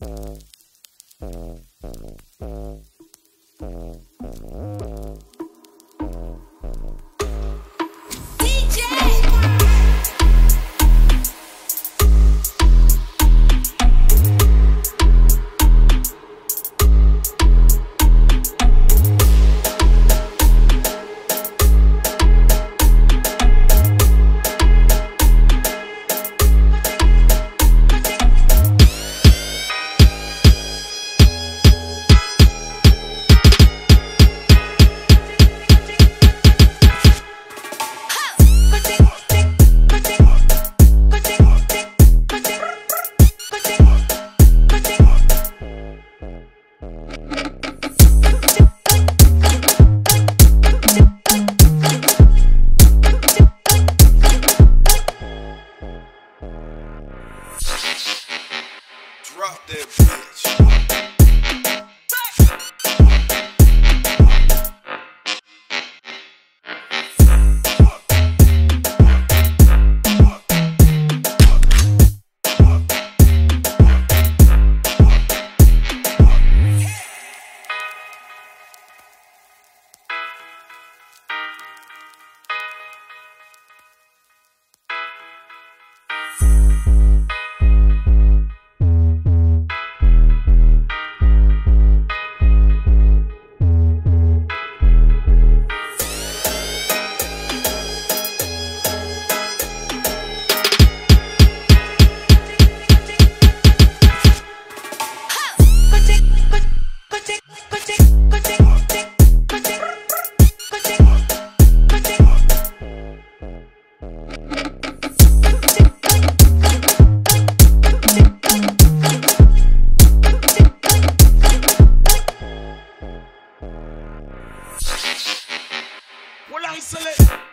Mm-hmm. Drop that bitch. Well, I select.